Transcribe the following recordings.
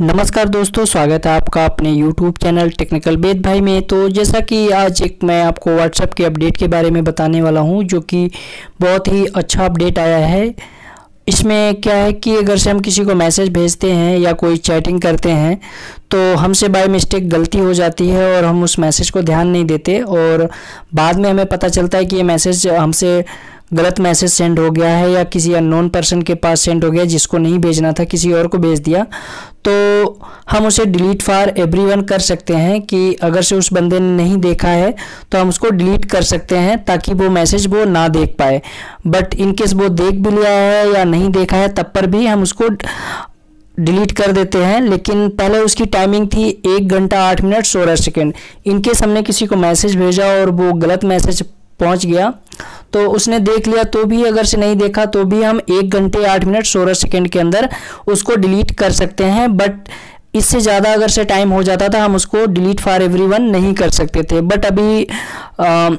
नमस्कार दोस्तों, स्वागत है आपका अपने YouTube चैनल टेक्निकल बेद भाई में। तो जैसा कि आज एक मैं आपको WhatsApp के अपडेट के बारे में बताने वाला हूँ, जो कि बहुत ही अच्छा अपडेट आया है। इसमें क्या है कि अगर से हम किसी को मैसेज भेजते हैं या कोई चैटिंग करते हैं तो हमसे बाय मिस्टेक गलती हो जाती है और हम उस मैसेज को ध्यान नहीं देते और बाद में हमें पता चलता है कि ये मैसेज हमसे गलत मैसेज सेंड हो गया है या किसी अननोन पर्सन के पास सेंड हो गया जिसको नहीं भेजना था, किसी और को भेज दिया तो हम उसे डिलीट फॉर एवरीवन कर सकते हैं कि अगर से उस बंदे ने नहीं देखा है तो हम उसको डिलीट कर सकते हैं ताकि वो मैसेज वो ना देख पाए। बट इनकेस वो देख भी लिया है या नहीं देखा है, तब पर भी हम उसको डिलीट कर देते हैं, लेकिन पहले उसकी टाइमिंग थी एक घंटा आठ मिनट सोलह सेकेंड। इनकेस हमने किसी को मैसेज भेजा और वो गलत मैसेज पहुँच गया तो उसने देख लिया तो भी अगर से नहीं देखा तो भी हम एक घंटे आठ मिनट सोलह सेकेंड के अंदर उसको डिलीट कर सकते हैं बट इससे ज़्यादा अगर से टाइम हो जाता था हम उसको डिलीट फॉर एवरीवन नहीं कर सकते थे। बट अभी आ,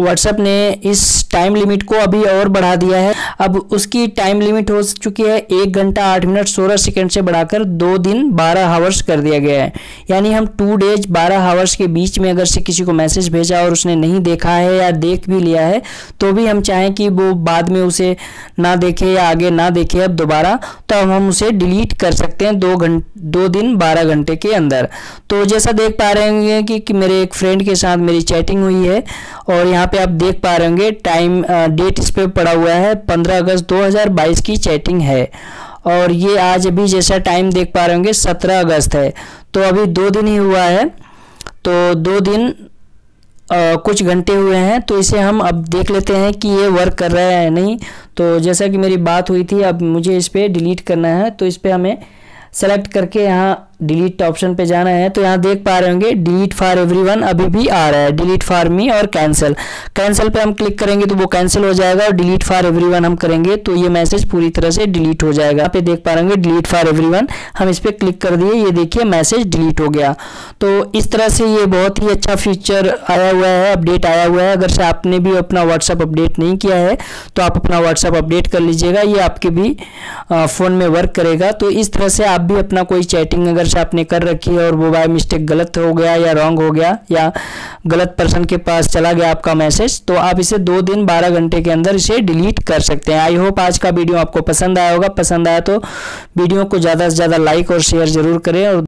व्हाट्सएप ने इस टाइम लिमिट को अभी और बढ़ा दिया है। अब उसकी टाइम लिमिट हो चुकी है एक घंटा आठ मिनट सोलह सेकेंड से बढ़ाकर दो दिन बारह हावर्स कर दिया गया है। यानी हम टू डेज़ बारह हावर्स के बीच में अगर से किसी को मैसेज भेजा और उसने नहीं देखा है या देख भी लिया है तो भी हम चाहें कि वो बाद में उसे ना देखे या आगे ना देखे अब दोबारा तो अब हम उसे डिलीट कर सकते हैं दो घंटे दो दिन बारह घंटे के अंदर। तो जैसा देख पा रहे हैं कि, कि मेरे एक फ्रेंड के साथ मेरी चैटिंग हुई है और यहाँ पे आप देख पा रहे होंगे टाइम डेट इस पर पड़ा हुआ है 15 अगस्त 2022 की चैटिंग है। और ये आज अभी जैसा टाइम देख पा रहे होंगे 17 अगस्त है। तो अभी दो दिन ही हुआ है। तो दो दिन आ, कुछ घंटे हुए हैं तो इसे हम अब देख लेते हैं कि ये वर्क कर रहा है नहीं। तो जैसा कि मेरी बात हुई थी अब मुझे इस पर डिलीट करना है तो इस पर हमें सेलेक्ट करके यहाँ डिलीट ऑप्शन पे जाना है तो यहाँ देख पा रहे होंगे डिलीट फॉर एवरीवन अभी भी आ रहा है डिलीट फॉर मी और कैंसिल कैंसिल पे हम क्लिक करेंगे तो वो कैंसिल हो जाएगा और डिलीट फॉर एवरीवन हम करेंगे तो ये मैसेज पूरी तरह से डिलीट हो जाएगा. यहाँ पे देख पा रहे होंगे डिलीट फॉर एवरीवन हम इस पर क्लिक कर दिए, ये देखिए मैसेज डिलीट हो गया. तो इस तरह से ये बहुत ही अच्छा फीचर आया हुआ है अपडेट आया हुआ है. अगर से आपने भी अपना व्हाट्सअप अपडेट नहीं किया है तो आप अपना व्हाट्सअप अपडेट कर लीजिएगा, ये आपके भी फ़ोन में वर्क करेगा. तो इस तरह से आप भी अपना कोई चैटिंग अगर से आपने कर रखी है और वो बाय मिस्टेक गलत हो गया या रॉन्ग हो गया या गलत पर्सन के पास चला गया आपका मैसेज तो आप इसे दो दिन बारह घंटे के अंदर इसे डिलीट कर सकते हैं। आई होप आज का वीडियो आपको पसंद आया होगा। पसंद आया तो वीडियो को ज़्यादा से ज़्यादा लाइक और शेयर ज़रूर करें और